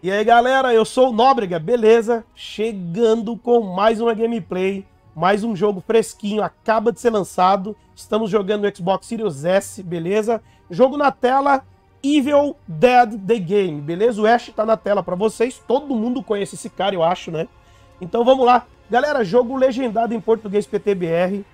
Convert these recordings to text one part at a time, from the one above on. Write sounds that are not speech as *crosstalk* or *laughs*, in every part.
E aí galera, eu sou o Nóbrega, beleza? Chegando com mais uma gameplay, mais um jogo fresquinho, acaba de ser lançado. Estamos jogando no Xbox Series S, beleza? Jogo na tela, Evil Dead The Game, beleza? O Ash tá na tela pra vocês, todo mundo conhece esse cara, eu acho, né? Então vamos lá. Galera, jogo legendado em português PTBR.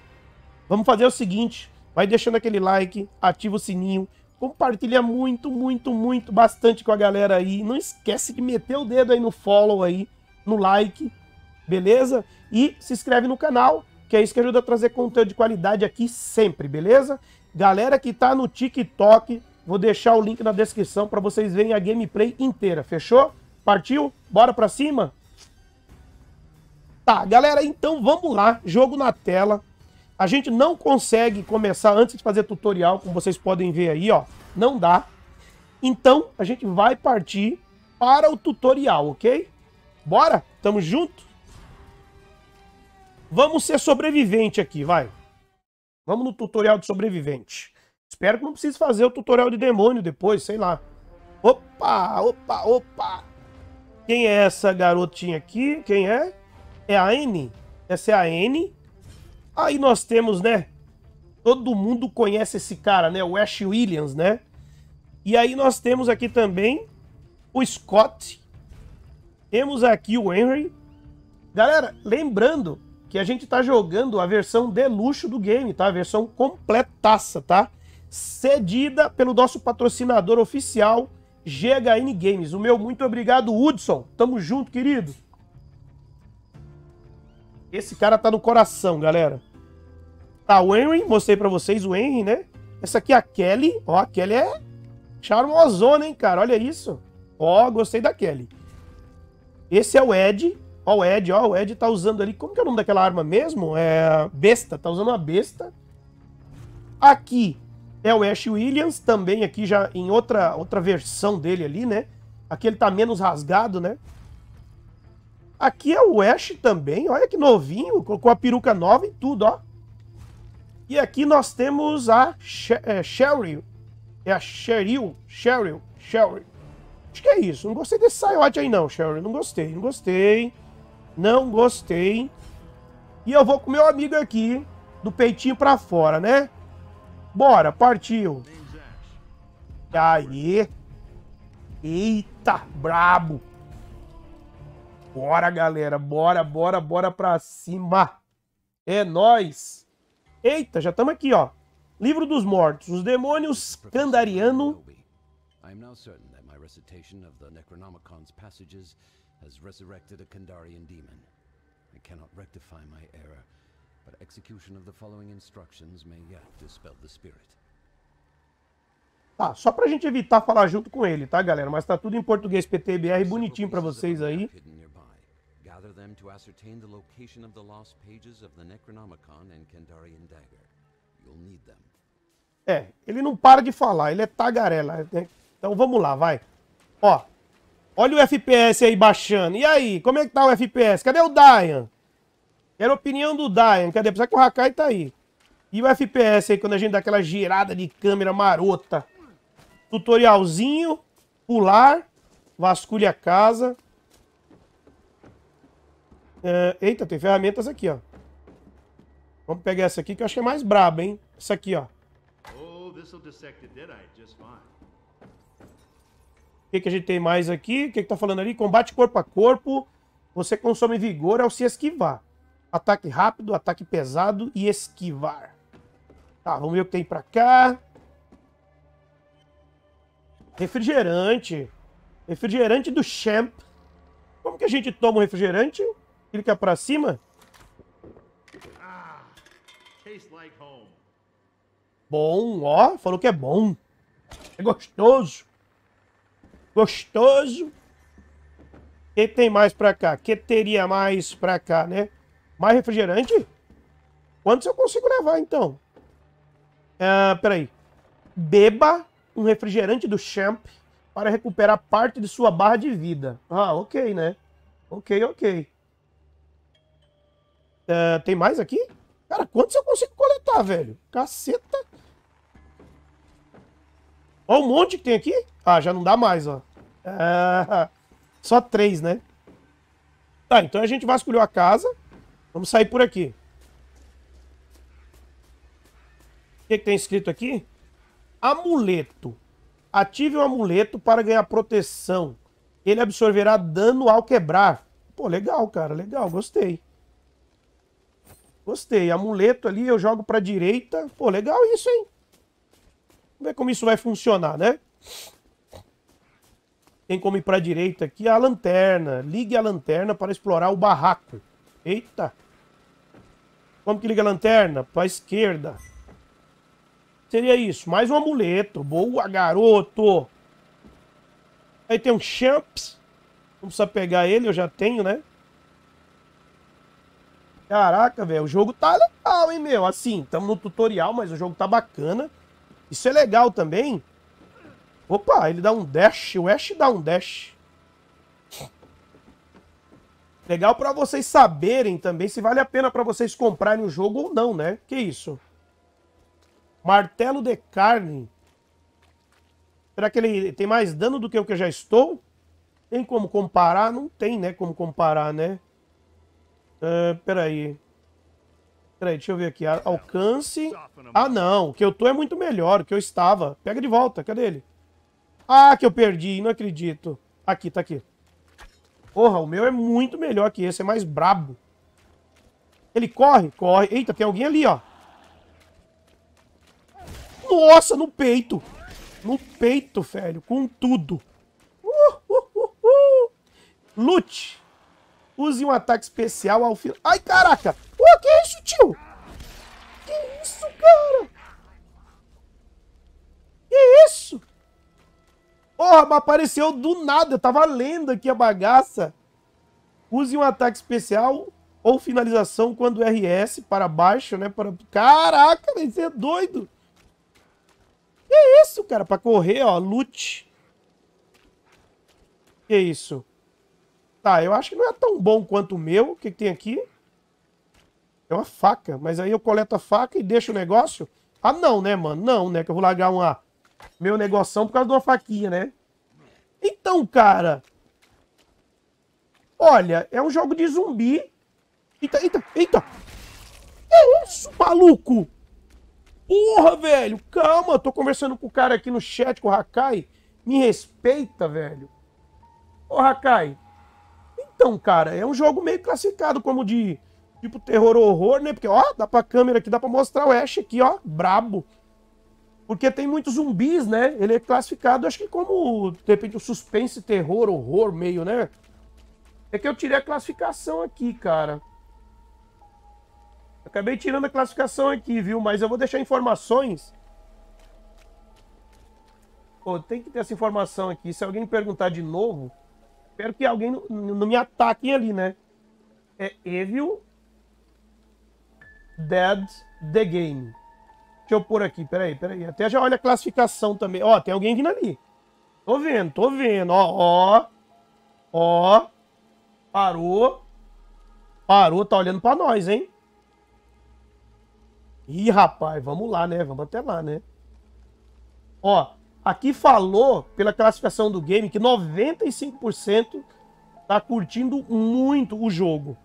Vamos fazer o seguinte, vai deixando aquele like, ativa o sininho, compartilha muito, muito, muito, bastante com a galera aí. Não esquece de meter o dedo aí no follow aí, no like, beleza? E se inscreve no canal, que é isso que ajuda a trazer conteúdo de qualidade aqui sempre, beleza? Galera que tá no TikTok, vou deixar o link na descrição para vocês verem a gameplay inteira, fechou? Partiu? Bora pra cima? Tá, galera, então vamos lá, jogo na tela. A gente não consegue começar antes de fazer tutorial, como vocês podem ver aí, ó. Não dá. Então, a gente vai partir para o tutorial, ok? Bora? Tamo junto? Vamos ser sobrevivente aqui, vai. Vamos no tutorial de sobrevivente. Espero que não precise fazer o tutorial de demônio depois, sei lá. Opa, opa, opa. Quem é essa garotinha aqui? Quem é? É a N? Essa é a N. Aí nós temos, né? Todo mundo conhece esse cara, né? O Ash Williams, né? E aí nós temos aqui também o Scott. Temos aqui o Henry. Galera, lembrando que a gente tá jogando a versão de luxo do game, tá? A versão completaça, tá? Cedida pelo nosso patrocinador oficial, GHN Games. O meu muito obrigado, Hudson. Tamo junto, querido. Esse cara tá no coração, galera. Tá, o Henry, mostrei pra vocês o Henry, né? Essa aqui é a Kelly. Ó, a Kelly é charmosona, hein, cara? Olha isso. Ó, gostei da Kelly. Esse é o Ed. Ó, o Ed, ó, o Ed tá usando ali... Como que é o nome daquela arma mesmo? É... Besta, tá usando uma besta. Aqui é o Ash Williams, também aqui já em outra, outra versão dele ali, né? Aqui ele tá menos rasgado, né? Aqui é o Ash também, olha que novinho, colocou a peruca nova e tudo, ó. E aqui nós temos a é, Cheryl. É a Cheryl, Cheryl, Cheryl. Acho que é isso. Não gostei desse saiote aí não, Cheryl. Não gostei, não gostei. Não gostei. E eu vou com meu amigo aqui, do peitinho pra fora, né? Bora, partiu. Aí. Eita, brabo. Bora, galera. Bora, bora, bora pra cima. É nós. Eita, já estamos aqui, ó. Livro dos Mortos. Os demônios Kandariano. I now certain that my recitation of the Necronomicon's passages has resurrected a Kandarian demon. I cannot rectify my error, but execution of the following instructions may yet dispel the spirit. Tá, só pra gente evitar falar junto com ele, tá, galera? Mas tá tudo em português PTBR bonitinho pra vocês aí. Gather them to ascertain the location of the lost pages of the Necronomicon and Kandarian Dagger. You'll need them. É, ele não para de falar, ele é tagarela. Né? Então vamos lá, vai. Ó, olha o FPS aí baixando. E aí, como é que tá o FPS? Cadê o Dian? Era a opinião do Dian. Cadê? Apesar que o Hakai tá aí. E o FPS aí, quando a gente dá aquela girada de câmera marota. Tutorialzinho, pular, vasculha a casa. É, eita, tem ferramentas aqui, ó. Vamos pegar essa aqui que eu acho que é mais braba, hein? Essa aqui, ó. Oh, o que, que a gente tem mais aqui? O que, que tá falando ali? Combate corpo a corpo. Você consome vigor ao se esquivar. Ataque rápido, ataque pesado e esquivar. Tá, vamos ver o que tem pra cá. Refrigerante. Refrigerante do Champ. Como que a gente toma o refrigerante? Clica pra cima. Bom, ó. Falou que é bom. É gostoso. Gostoso. O que tem mais pra cá? O que teria mais pra cá, né? Mais refrigerante? Quantos eu consigo levar, então? Ah, peraí. Beba um refrigerante do Champ para recuperar parte de sua barra de vida. Ah, ok, né? Ok, ok. Uh, tem mais aqui? Cara, quantos eu consigo coletar, velho? Caceta. Olha o monte que tem aqui. Ah, já não dá mais, ó. Uh, *laughs* Só três, né? Tá, então a gente vasculhou a casa. Vamos sair por aqui. O que, que tem escrito aqui? Amuleto. Ative o amuleto para ganhar proteção. Ele absorverá dano ao quebrar. Pô, legal, cara. Legal, gostei. Gostei. Amuleto ali, eu jogo pra direita. Pô, legal isso, hein? Vamos ver como isso vai funcionar, né? Tem como ir pra direita aqui a lanterna. Ligue a lanterna para explorar o barraco. Eita. Como que liga a lanterna? Pra esquerda. Seria isso. Mais um amuleto. Boa, garoto. Aí tem um champs. Não precisa pegar ele, eu já tenho, né? Caraca, velho, o jogo tá legal, hein, meu? Assim, estamos no tutorial, mas o jogo tá bacana. Isso é legal também. Opa, ele dá um dash. O Ash dá um dash. Legal para vocês saberem também se vale a pena para vocês comprarem o jogo ou não, né? Que isso? Martelo de carne. Será que ele tem mais dano do que o que eu já estou? Tem como comparar? Não tem, né? Como comparar, né? Uh, peraí. Peraí, deixa eu ver aqui. Alcance. Ah, não. O que eu tô é muito melhor. O que eu estava. Pega de volta. Cadê ele? Ah, que eu perdi. Não acredito. Aqui, tá aqui. Porra, o meu é muito melhor que esse. É mais brabo. Ele corre? Corre. Eita, tem alguém ali, ó. Nossa, no peito. No peito, velho. Com tudo. Uh, uh, uh, uh. Lute. Use um ataque especial ao final. Ai, caraca! Pô, que isso, tio? Que isso, cara? Que isso? Porra, mas apareceu do nada. Eu tava lendo aqui a bagaça. Use um ataque especial ou finalização quando RS para baixo, né? Para... Caraca, você é doido. Que isso, cara? Pra correr, ó. Lute. Que isso? Tá, eu acho que não é tão bom quanto o meu. O que, que tem aqui? É uma faca. Mas aí eu coleto a faca e deixo o negócio. Ah, não, né, mano? Não, né? Que eu vou largar uma... meu negoção por causa de uma faquinha, né? Então, cara... Olha, é um jogo de zumbi. Eita, eita, eita! Que isso, maluco? Porra, velho! Calma, tô conversando com o cara aqui no chat, com o Hakai. Me respeita, velho. Ô, Hakai, então, cara, é um jogo meio classificado como de tipo terror horror, né? Porque, ó, dá pra câmera aqui, dá pra mostrar o Ash aqui, ó, brabo. Porque tem muitos zumbis, né? Ele é classificado, acho que como, de repente, o suspense, terror, horror, meio, né? É que eu tirei a classificação aqui, cara. Acabei tirando a classificação aqui, viu? Mas eu vou deixar informações. Pô, tem que ter essa informação aqui. Se alguém perguntar de novo, Espero que alguém não, não me ataque ali, né? É Evil Dead The Game. Deixa eu pôr aqui, peraí, peraí. Até já olha a classificação também. Ó, tem alguém vindo ali. Tô vendo, tô vendo. Ó, ó. Ó. Parou. Parou, tá olhando pra nós, hein? Ih, rapaz, vamos lá, né? Vamos até lá, né? Ó, Aqui falou, pela classificação do game, que 95% tá curtindo muito o jogo.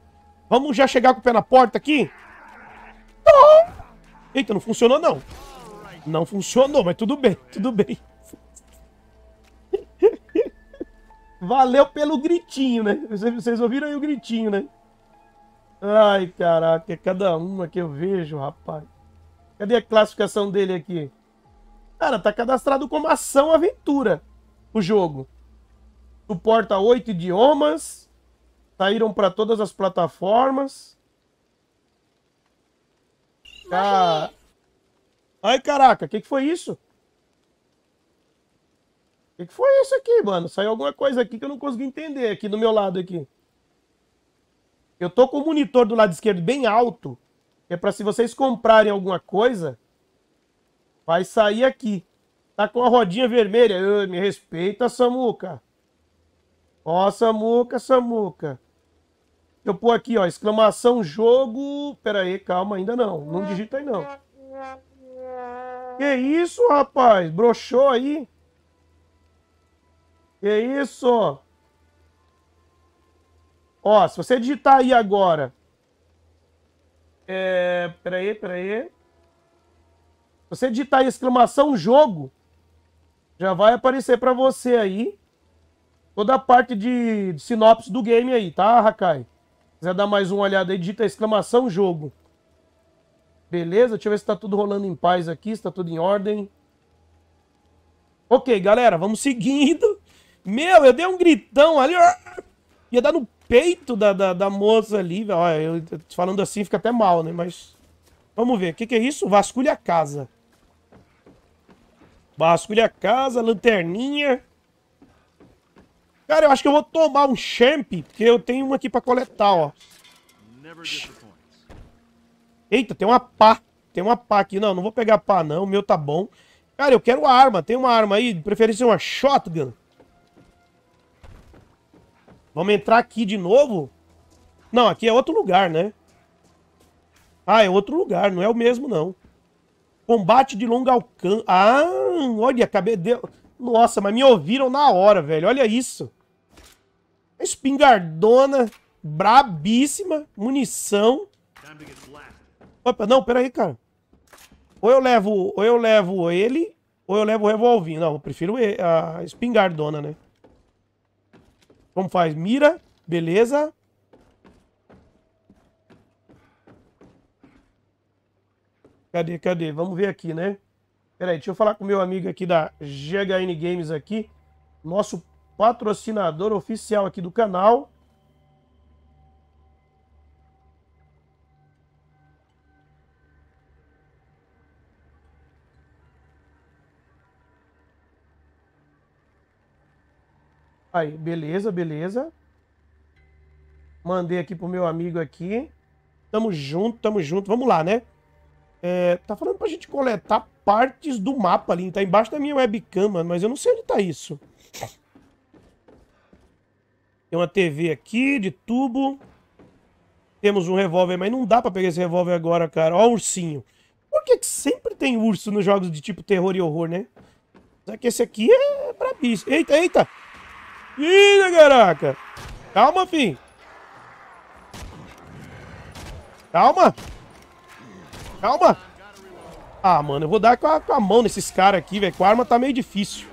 Vamos já chegar com o pé na porta aqui? Eita, não funcionou não. Não funcionou, mas tudo bem, tudo bem. Valeu pelo gritinho, né? Vocês ouviram aí o gritinho, né? Ai, caraca, cada uma que eu vejo, rapaz. Cadê a classificação dele aqui? Cara, tá cadastrado como ação aventura o jogo. Suporta oito idiomas. Saíram para todas as plataformas. Ah. Ai, caraca, o que, que foi isso? O que, que foi isso aqui, mano? Saiu alguma coisa aqui que eu não consegui entender aqui do meu lado aqui. Eu tô com o monitor do lado esquerdo bem alto. É para se vocês comprarem alguma coisa, Vai sair aqui. Tá com a rodinha vermelha. Eu, me respeita, Samuca. Ó, Samuca, Samuca. Eu pôr aqui, ó, exclamação jogo. Pera aí, calma, ainda não. Não digita aí, não. Que isso, rapaz? Broxou aí? Que isso? Ó, se você digitar aí agora... É... Peraí, peraí. Se você digitar exclamação jogo, já vai aparecer pra você aí toda a parte de, de sinopse do game aí, tá, Hakai? Se quiser dar mais uma olhada aí, digita exclamação jogo. Beleza? Deixa eu ver se tá tudo rolando em paz aqui, se tá tudo em ordem. Ok, galera, vamos seguindo. Meu, eu dei um gritão ali. Ia dar no peito da, da, da moça ali. Olha, eu falando assim fica até mal, né? Mas vamos ver. O que, que é isso? Vasculha a casa. Vasculha a casa, lanterninha. Cara, eu acho que eu vou tomar um champ, porque eu tenho um aqui pra coletar, ó. Eita, tem uma pá. Tem uma pá aqui. Não, não vou pegar pá, não. O meu tá bom. Cara, eu quero arma. Tem uma arma aí. De preferência uma shotgun. Vamos entrar aqui de novo? Não, aqui é outro lugar, né? Ah, é outro lugar. Não é o mesmo, não. Combate de longo alcance. Ah, olha, acabei de... Nossa, mas me ouviram na hora, velho. Olha isso. Espingardona, brabíssima, munição. Opa, não, peraí, cara. Ou eu levo, ou eu levo ele, ou eu levo o revolvinho. Não, eu prefiro a espingardona, né? Como faz? Mira, beleza. Cadê, cadê? Vamos ver aqui, né? Peraí, deixa eu falar com meu amigo aqui da GHN Games aqui. Nosso patrocinador oficial aqui do canal. Aí, beleza, beleza. Mandei aqui pro meu amigo aqui. Tamo junto, tamo junto. Vamos lá, né? É, tá falando pra gente coletar partes do mapa ali. Tá embaixo da minha webcam, mano. Mas eu não sei onde tá isso. Tem uma TV aqui de tubo. Temos um revólver, mas não dá pra pegar esse revólver agora, cara. Ó o ursinho. Por que, que sempre tem urso nos jogos de tipo terror e horror, né? Só que esse aqui é brabíssimo. Eita, eita! Ih, caraca! Calma, fim. Calma! Calma! Ah, mano, eu vou dar com a, com a mão nesses caras aqui, velho. Com a arma tá meio difícil.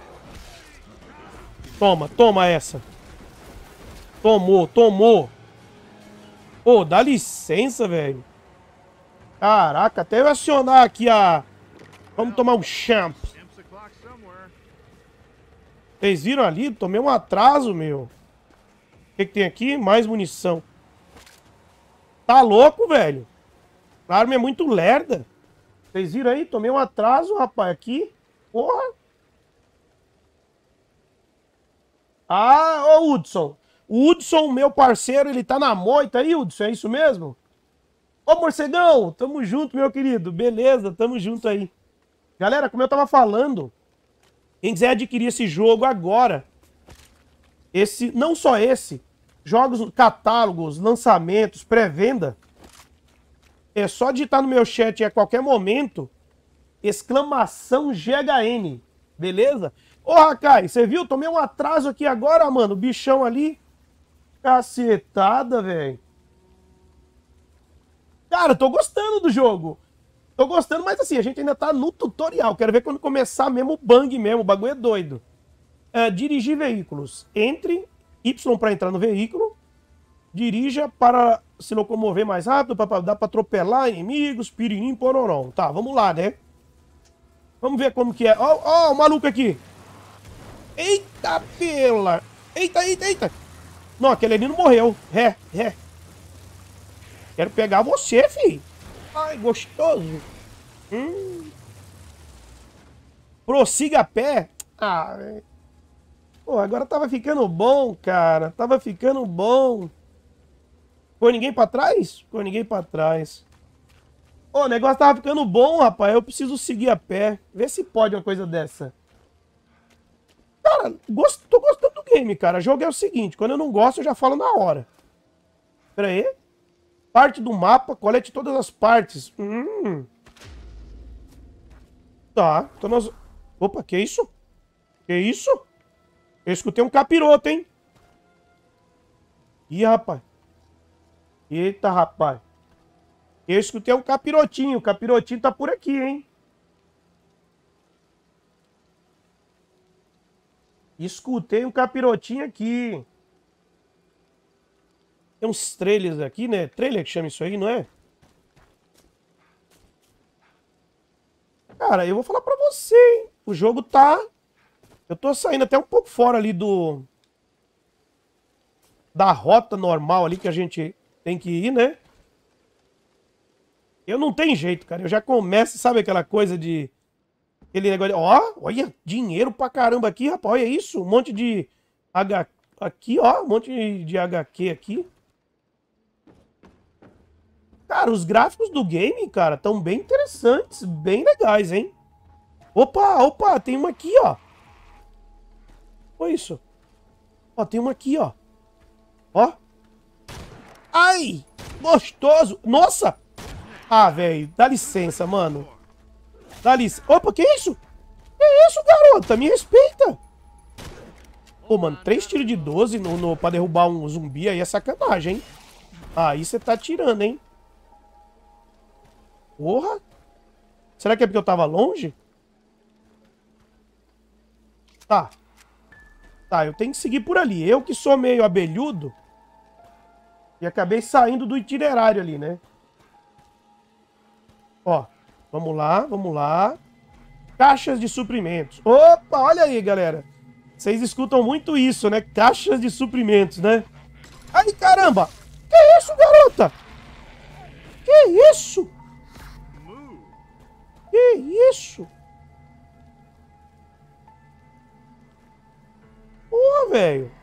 Toma, toma essa. Tomou, tomou. Pô, dá licença, velho. Caraca, até eu acionar aqui a... Vamos tomar um champ. Vocês viram ali? Tomei um atraso, meu. O que, que tem aqui? Mais munição. Tá louco, velho? Arma é muito lerda. Vocês viram aí? Tomei um atraso, rapaz, aqui. Porra. Ah, ô Hudson. O Hudson, meu parceiro, ele tá na moita aí, Hudson, é isso mesmo? Ô, morcegão, tamo junto, meu querido. Beleza, tamo junto aí. Galera, como eu tava falando, quem quiser adquirir esse jogo agora, esse, não só esse, jogos, catálogos, lançamentos, pré-venda, é só digitar no meu chat a qualquer momento, exclamação GHN, beleza? Ô, Rakai, você viu? Tomei um atraso aqui agora, mano, o bichão ali Cacetada, velho. Cara, tô gostando do jogo. Tô gostando, mas assim, a gente ainda tá no tutorial. Quero ver quando começar mesmo o bang mesmo. O bagulho é doido. É, dirigir veículos. Entre Y para entrar no veículo. Dirija para se locomover mais rápido. Pra, pra, pra atropelar inimigos. Pirinim, pororom. Tá, vamos lá, né? Vamos ver como que é. Ó, ó, o maluco aqui. Eita, pela. Eita, eita, eita. Não, aquele ali não morreu. É, é. Quero pegar você, filho. Ai, gostoso. Hum. Prossiga a pé. Ah, Pô, agora tava ficando bom, cara. Tava ficando bom. Foi ninguém pra trás? Foi ninguém pra trás. Ô, o negócio tava ficando bom, rapaz. Eu preciso seguir a pé. Vê se pode uma coisa dessa. Cara, gosto, tô gostando do game, cara. O jogo é o seguinte, quando eu não gosto, eu já falo na hora. Pera aí. Parte do mapa, colete todas as partes. Hum. Tá, então nós... Opa, que isso? Que isso? Eu escutei um capiroto, hein? Ih, rapaz. Eita, rapaz. Eu escutei um capirotinho. O capirotinho tá por aqui, hein? Escutei um capirotinho aqui. Tem uns trailers aqui, né? Trailer que chama isso aí, não é? Cara, eu vou falar pra você, hein? O jogo tá... Eu tô saindo até um pouco fora ali do... Da rota normal ali que a gente tem que ir, né? Eu não tenho jeito, cara. Eu já começo, sabe aquela coisa de... Aquele negócio de... Ó, olha, dinheiro pra caramba aqui, rapaz. Olha isso. Um monte de... H... Aqui, ó. Um monte de HQ aqui. Cara, os gráficos do game, cara, estão bem interessantes, bem legais, hein? Opa, opa, tem uma aqui, ó. Foi isso. Ó, tem uma aqui, ó. Ó. Ai, gostoso. Nossa. Ah, velho, dá licença, mano. Dá licença. Opa, que isso? Que isso, garota? Me respeita. Pô, mano, três tiros de 12 no, no, pra derrubar um zumbi aí é sacanagem, hein? Aí você tá tirando, hein? Porra! Será que é porque eu tava longe? Tá. Tá, eu tenho que seguir por ali. Eu que sou meio abelhudo. E acabei saindo do itinerário ali, né? Ó, vamos lá, vamos lá. Caixas de suprimentos. Opa, olha aí, galera. Vocês escutam muito isso, né? Caixas de suprimentos, né? Ai, caramba! Que isso, garota? Que isso? Que isso? Pô, velho.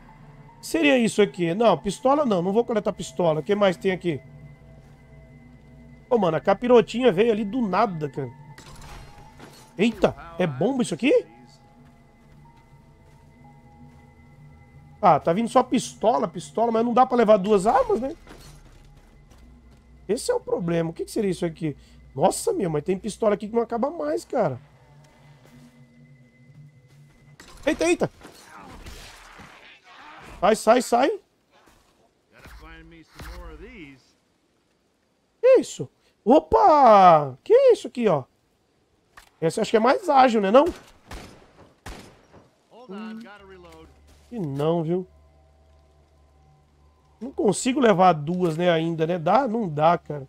Seria isso aqui? Não, pistola não. Não vou coletar pistola. O que mais tem aqui? Ô, mano, a capirotinha veio ali do nada, cara. Eita, é bomba isso aqui? Ah, tá vindo só pistola, pistola, mas não dá pra levar duas armas, né? Esse é o problema. O que, que seria isso aqui? Nossa, meu, mas tem pistola aqui que não acaba mais, cara. Eita, eita. Sai, sai, sai. Que isso? Opa! Que isso aqui, ó? Esse acho que é mais ágil, né não? Hum. Que não, viu? Não consigo levar duas, né, ainda, né? Dá? Não dá, cara.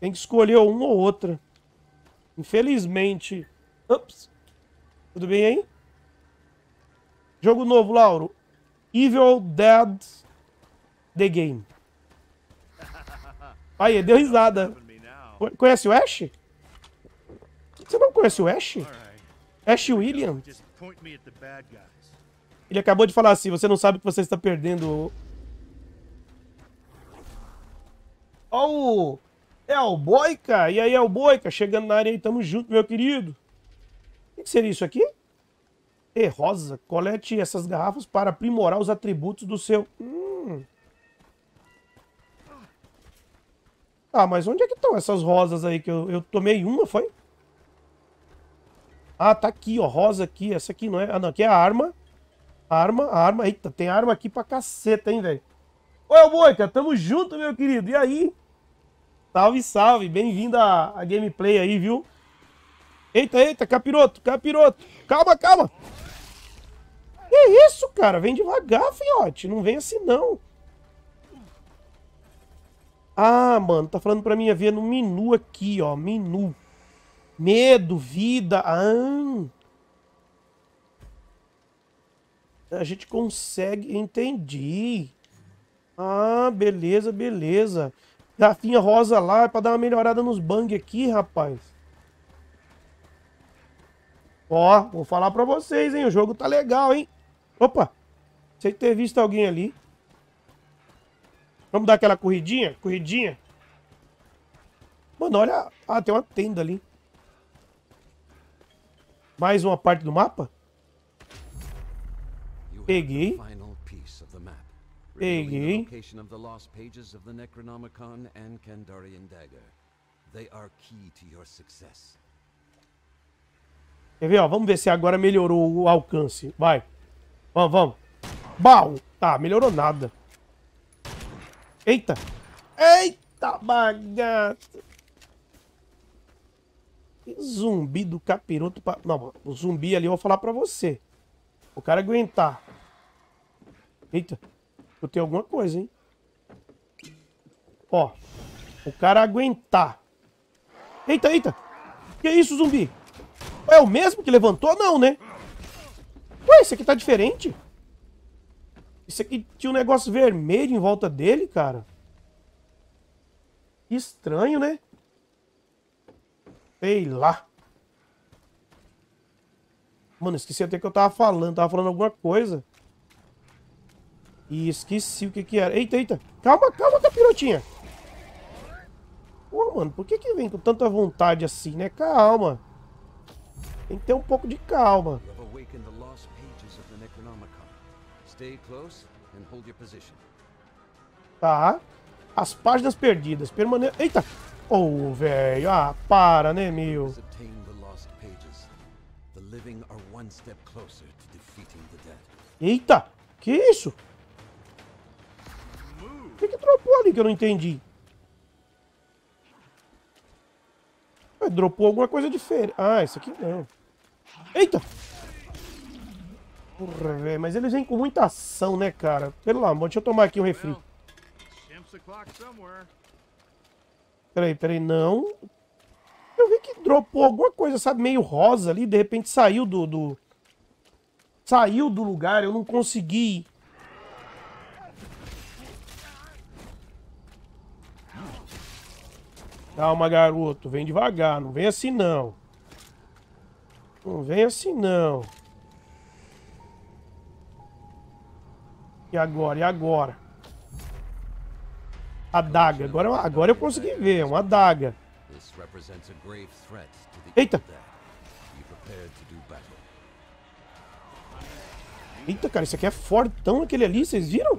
Tem que escolher uma ou outra. Infelizmente. Ups. Tudo bem aí? Jogo novo, Lauro. Evil Dead The Game. *laughs* Aí, deu risada. Conhece o Ash? Você não conhece o Ash? Ash Williams? Ele acabou de falar assim, você não sabe que você está perdendo. Oh, é o Boica? E aí, é o Boica? Chegando na área aí, tamo junto, meu querido. O que seria isso aqui? E rosa. Colete essas garrafas para aprimorar os atributos do seu... Hum. Ah, mas onde é que estão essas rosas aí que eu, eu tomei uma, foi? Ah, tá aqui, ó. Rosa aqui. Essa aqui não é... Ah, não. Aqui é a arma. Arma, arma. Eita, tem arma aqui pra caceta, hein, velho. Oi, Boica. Tamo junto, meu querido. E aí? Salve, salve. Bem-vindo à, gameplay aí, viu? Eita, eita, capiroto, capiroto. Calma, calma. Que isso, cara? Vem devagar, fiote. Não vem assim, não. Ah, mano, tá falando pra mim ver no menu aqui, ó. Menu. Medo, vida. Ah. A gente consegue... Entendi. Ah, beleza, beleza. Garrafinha rosa lá, pra dar uma melhorada nos bang aqui, rapaz. Ó, vou falar pra vocês, hein? O jogo tá legal, hein? Opa! Sei ter visto alguém ali. Vamos dar aquela corridinha? Corridinha? Mano, olha... Ah, tem uma tenda ali. Mais uma parte do mapa? Peguei. Peguei. Quer ver, ó? Vamos ver se agora melhorou o alcance. Vai. Vamos, vamos. Bau! Tá, melhorou nada. Eita! Eita bagaça! Zumbi do capiroto. Pra... Não, o zumbi ali eu vou falar pra você. O cara aguentar. Eita. Eu tenho alguma coisa, hein? Ó. O cara aguentar. Eita, eita. Que isso, zumbi? É o mesmo que levantou? Não, né? Ué, esse aqui tá diferente. Esse aqui tinha um negócio vermelho em volta dele, cara. Estranho, né? Sei lá. Mano, esqueci até que eu tava falando. Tava falando alguma coisa. E esqueci o que que era. Eita, eita. Calma, calma, capirotinha. Pô, mano, por que que vem com tanta vontade assim, né? Calma. Tem que ter um pouco de calma. Tá. As páginas perdidas. Permane... Eita! Oh, velho. Ah, para, né, meu? Eita! Que isso? O que que dropou ali que eu não entendi? Ah, dropou alguma coisa diferente. Ah, isso aqui não. Eita! Porra, velho. Mas eles vêm com muita ação, né, cara? Pelo amor, deixa eu tomar aqui um refri. Peraí, peraí, não. Eu vi que dropou alguma coisa, sabe, meio rosa ali, de repente saiu do, do... Saiu do lugar, eu não consegui... Calma, garoto, vem devagar, não vem assim não. Não vem assim não. E agora? E agora? Adaga. Agora, agora eu consegui ver. Uma adaga. Eita! Eita, cara, isso aqui é fortão aquele ali, vocês viram?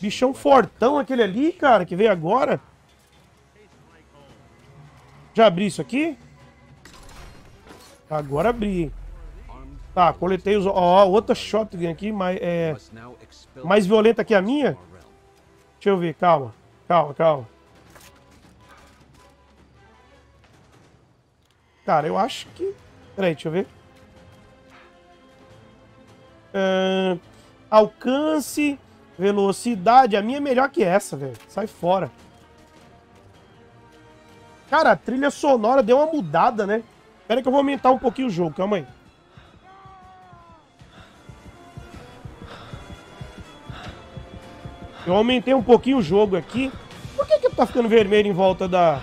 Bichão fortão aquele ali, cara, que veio agora. Já abri isso aqui? Agora abri. Tá, coletei os... Ó, outra shotgun aqui, mais, é, mais violenta que a minha. Deixa eu ver, calma. Calma, calma. Cara, eu acho que... Peraí, deixa eu ver. Uh, alcance, velocidade. A minha é melhor que essa, velho. Sai fora. Cara, a trilha sonora deu uma mudada, né? Espera que eu vou aumentar um pouquinho o jogo. Calma aí. Eu aumentei um pouquinho o jogo aqui. Por que que tá ficando vermelho em volta da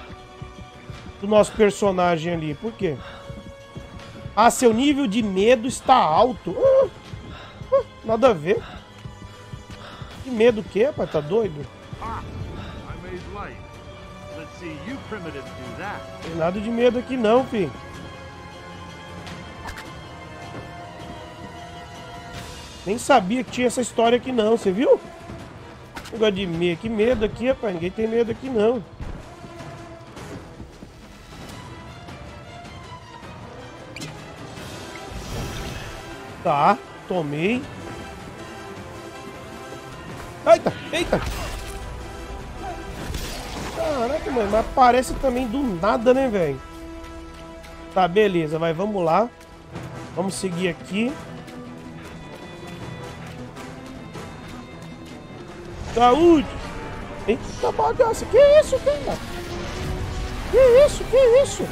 do nosso personagem ali? Por quê? Ah, seu nível de medo está alto. Ah, ah, nada a ver. Que medo que pai? Tá doido? Tem nada de medo aqui não, filho. Nem sabia que tinha essa história aqui não, você viu? Negócio de medo. Que medo aqui, rapaz. Ninguém tem medo aqui, não. Tá, tomei. Eita, eita. Caraca, mano, mas aparece também do nada, né, velho? Tá, beleza, vai, vamos lá. Vamos seguir aqui. Saúde! Eita bagaça! Que isso, cara? Que isso? Que isso?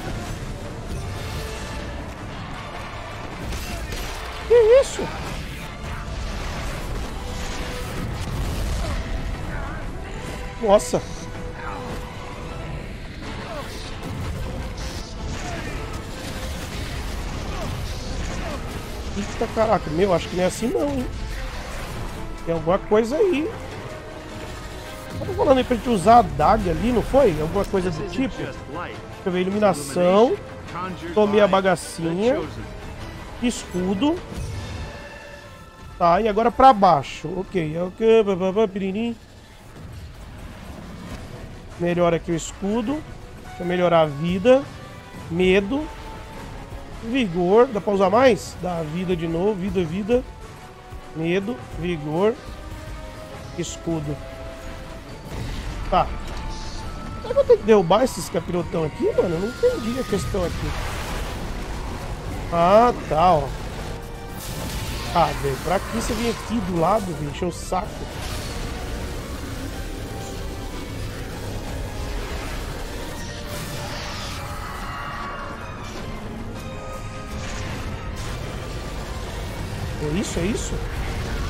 Que isso? Nossa! Eita caraca, meu, acho que não é assim não, hein? Tem alguma coisa aí. Tava falando aí pra gente usar a daga ali, não foi? Alguma coisa do tipo? Deixa eu ver, iluminação. Tomei a bagacinha. Escudo. Tá, e agora pra baixo. Ok, ok, piririm. Melhora aqui o escudo. Deixa eu melhorar a vida. Medo. Vigor. Dá pra usar mais? Dá vida de novo. Vida, vida. Medo. Vigor. Escudo. Tá. Eu vou ter que derrubar esses capirotão aqui, mano? Eu não entendi a questão aqui. Ah, tá, ó. Ah, velho, pra que você vir aqui do lado, velho? Encher o saco. É isso, é isso?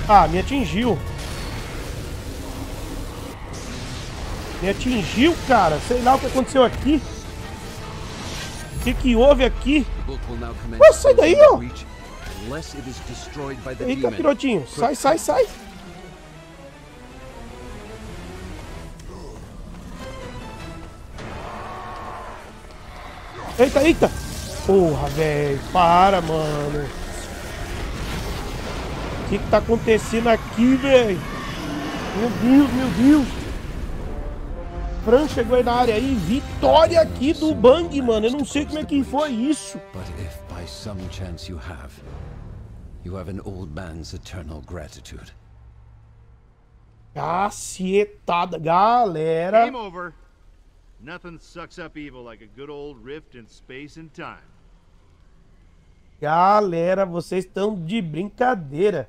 Ah, me atingiu. Me atingiu, cara. Sei lá o que aconteceu aqui. O que, que houve aqui? Pô, sai daí, ó. Aí, capirotinho. Sai, sai, sai. Eita, eita. Porra, velho. Para, mano. O que, que tá acontecendo aqui, velho? Meu Deus, meu Deus. Fran chegou aí na área aí. Vitória aqui do Bang, mano. Eu não sei como é que foi isso. But if by some chance you have, you have an old man's eternal gratitude. Cacetada, galera. Game over. Nothing sucks up evil like a good old rift in space and time. Galera, vocês estão de brincadeira.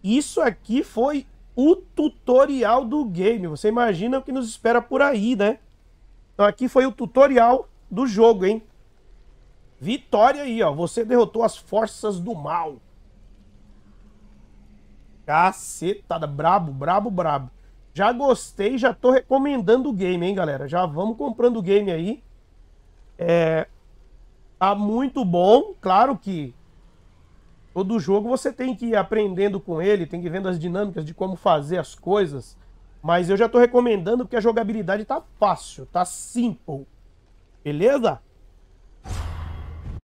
Isso aqui foi o tutorial do game. Você imagina o que nos espera por aí, né? Então aqui foi o tutorial do jogo, hein? Vitória aí, ó. Você derrotou as forças do mal. Cacetada. Brabo, brabo, brabo. Já gostei, já tô recomendando o game, hein, galera? Já vamos comprando o game aí. É... Tá muito bom. Claro que Todo jogo você tem que ir aprendendo com ele, tem que ir vendo as dinâmicas de como fazer as coisas. Mas eu já estou recomendando porque a jogabilidade tá fácil, tá simple. Beleza?